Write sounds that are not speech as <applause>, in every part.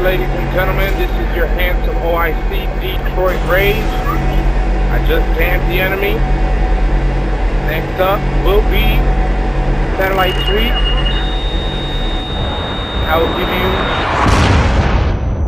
Ladies and gentlemen, this is your handsome OIC Detroit Rage. I just jammed the enemy. Next up will be Satellite Suite. I will give you,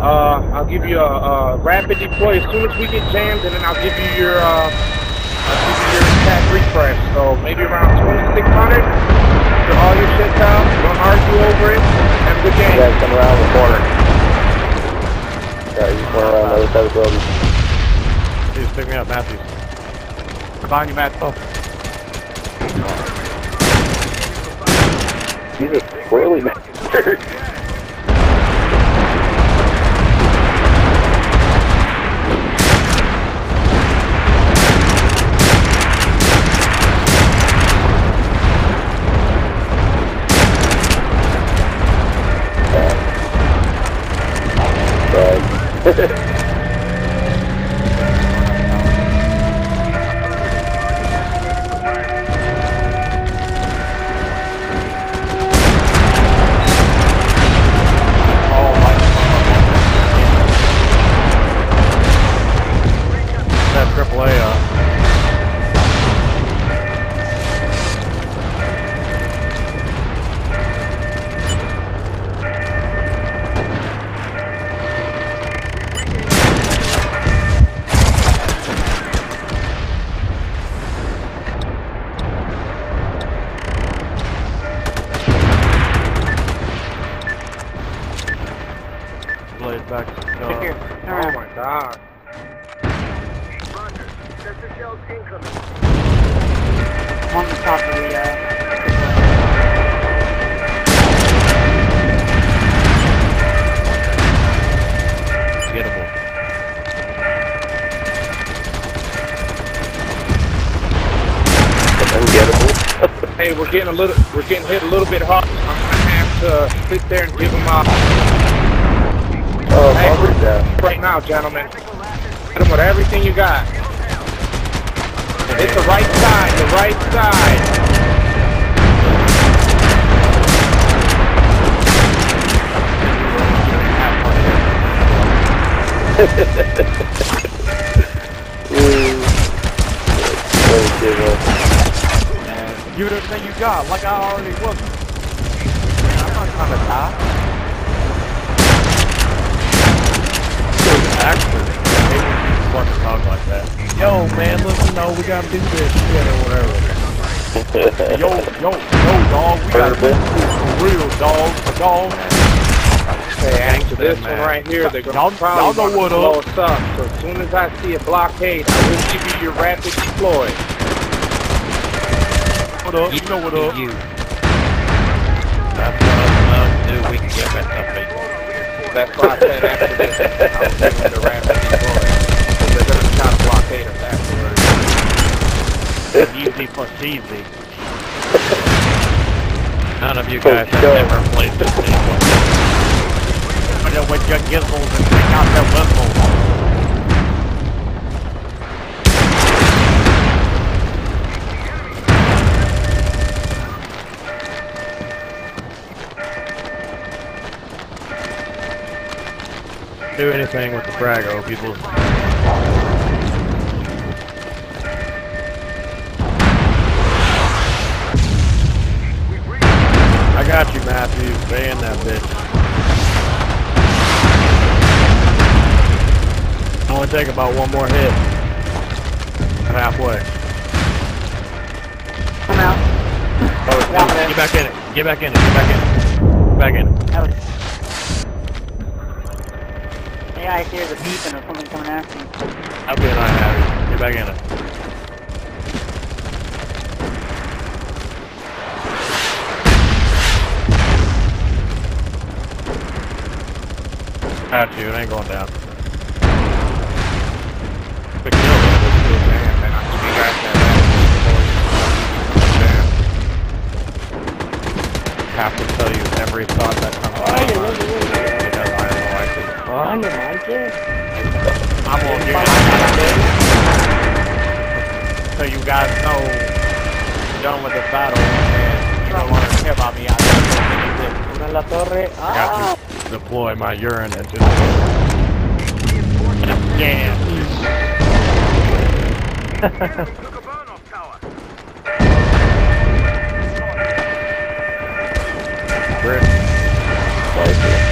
uh, I'll give you a, a rapid deploy as soon as we get jammed, and then I'll give you your, uh, give you your attack refresh. So maybe around 2600. Get all your shit down. Don't argue over it. Have a good game. You guys come around the corner. Yeah, you come around the other side of the building. Please pick me up, Matthews. Behind you, Matt. Oh. He's a squirrely Blade back. Uh, Oh my god. on the top of the, uh, gettable. Ungettable. Hey, we're getting a little, we're getting hit a little bit hard. I'm gonna have to sit there and give them a Oh, Hey. Right now, gentlemen. Hit them with everything you got. Hit the right side, the right side. <laughs> Ooh. Really good one. Give it everything you got, like I already was. I'm not trying to die. Actor. Fucking talk like that. Yo, man, listen, no, we gotta do this shit or whatever. <laughs> Yo, yo, yo, dog, we gotta do this for real, dog, dog. Okay, after Gangsta, this man. one right here, they're Y'all- gonna probably y'all know what blow up. us up. So as soon as I see a blockade, I will give you your rapid deploy. What up? You know what up? You. That's what I'm gonna do. We can get that something. That's why I said after this, I'll give them the rapid deploy. Because they're gonna try to blockade us afterwards. Easy for easy. None of you guys have go. ever played this before. I know what your gizzles and take out their whistles. Do anything with the Frago, people. I got you, Matthew. Stay in that bitch. Only take about one more hit. Halfway. come out. Oh, get back in it. Get back in it. Get back in it. Get back in it. That was... Yeah, I hear the beeping of someone coming after me. I'll be an eye happy. Get back in it. Got you. It ain't going down. Big kill. Man, I have to tell you every thought that comes to my mind. Because I don't like it. I don't like it. I'm on here. So you guys know you're done with the battle and you don't want to care about me out there. Una en la torre. Got Ah, deploy my urine and just yeah. Brick. They're getting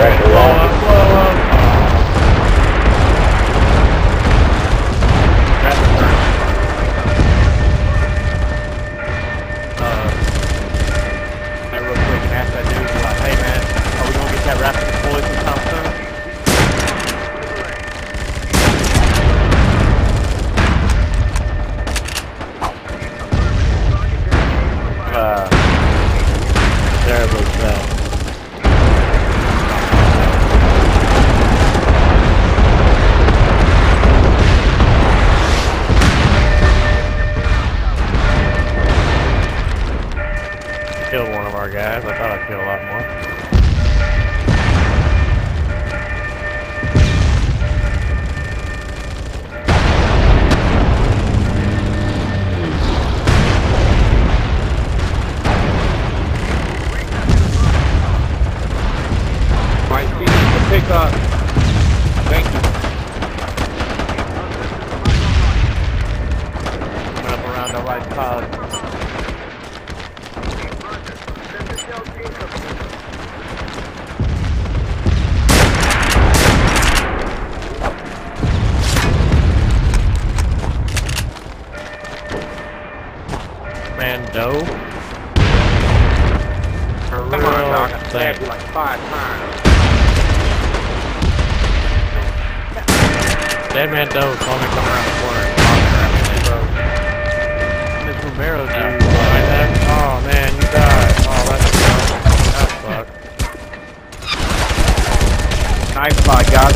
cracked Mando. For Come on, real dog. I stabbed you like five times. Dead man Doe told me to come around the corner and talk around the bro. Miss Romero, dude. Right there. Oh man, you died. Oh, that's sucks. That sucks. Nice by God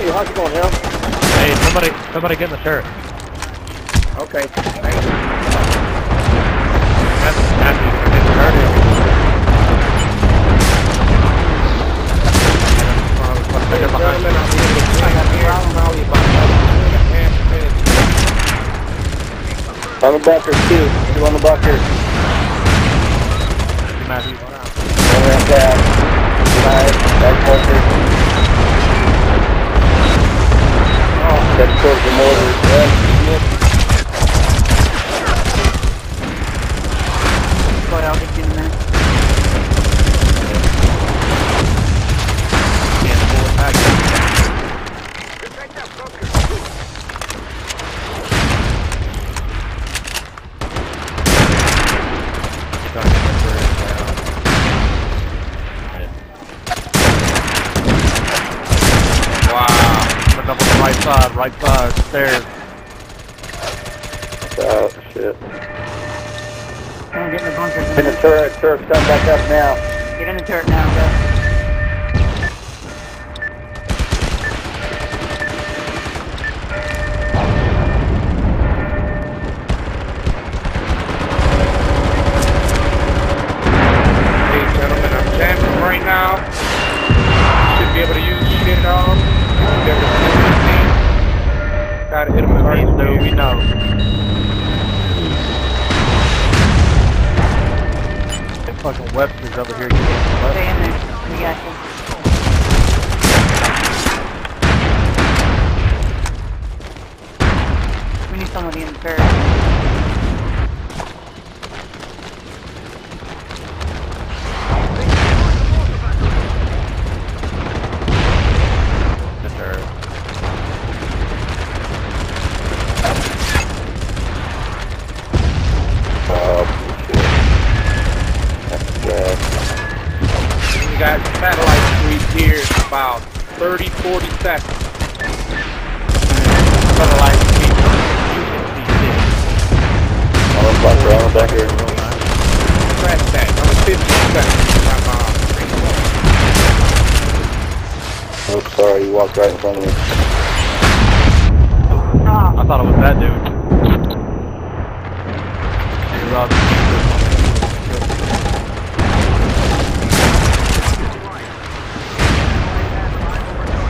Hey, how's it going? Hey, somebody, somebody get in the turret. Okay. Thank you. That's Matthew. Get the turret. Ladies gentlemen, I'm here with Jim here. Probably about two and a half minutes. On the bunker, two. Two on the bunker. Matthew. One around back. Five. Back bunker. Oh, that's towards the mortar. Yeah. But I'll get you in a minute. Can't pull it back. Stuck in the turret now. Wow. Coming up on the right side, right side, stairs. Oh, shit. Someone get in the bunker. In the turret. Coming back up now. Get in the turret now, bro. Fucking Webster's over here Stay in there. We got you. We need somebody in the turret. 40 seconds. Sort of like C6. I'm gonna fuck around back here. Crash that. Another 15 seconds. I'm, uh, Oh, sorry, you walked right in front of me. I thought it was that dude. Hey, Rob.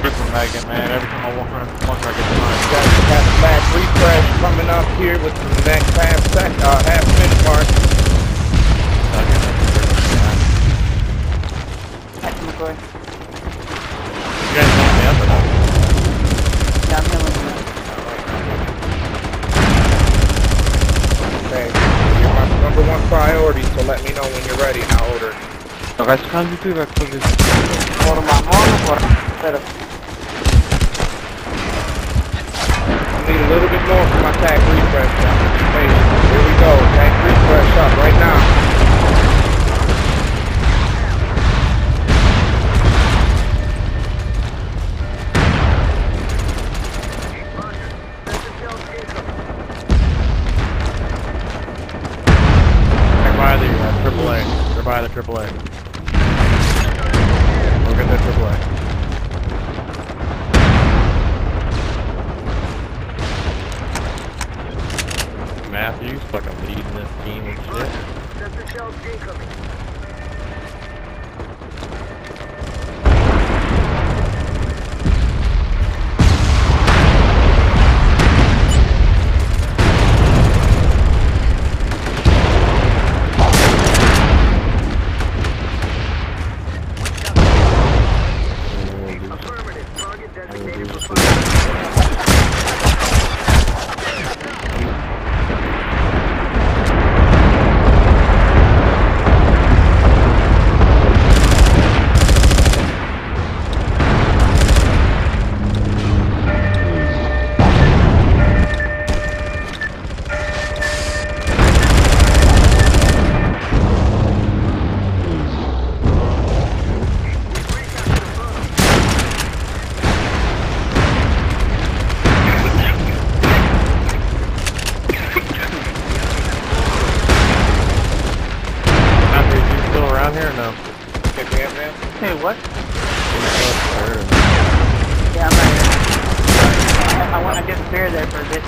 Different maggot, man. Every time I walk around, walk around, I get mine. got, got the back refresh coming up here with the next half sec, uh, half minute mark. that's McCoy. You guys know me up or not? Yeah, I'm milling him. Okay, you're my number one priority, so let me know when you're ready and I'll order. Reste quand même du tout, va creuser. Por mamón o por... Pero... I need a little bit more for my tag refresh. Hey, here we go. Tag refresh up right now. They're by the uh, AAA. They're by the AAA. Look at the AAA. Matthews fucking leading this team and shit. Matthews,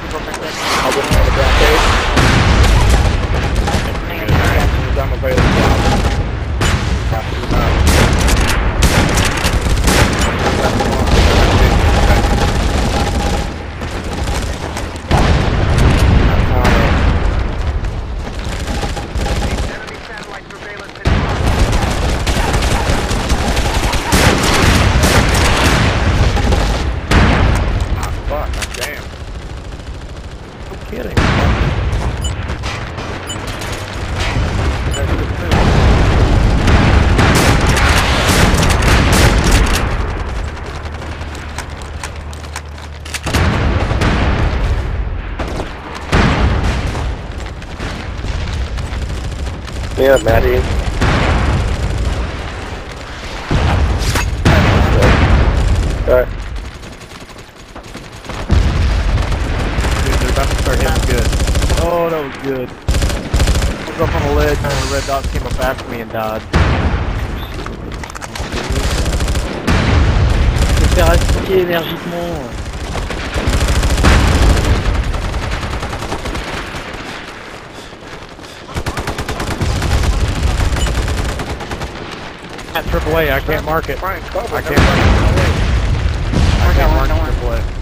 people for a. I'll get on the back as I'm available. Pass it out. Ah, fuck, damn. Yeah, Matty. Alright. Dude, they're about to start hitting good. Oh, that was good. I was up on a ledge and the red dot came up after me and died. Je vais faire assister énergiquement. At AAA, I can't mark it. I can't mark away. I can't mark. AAA.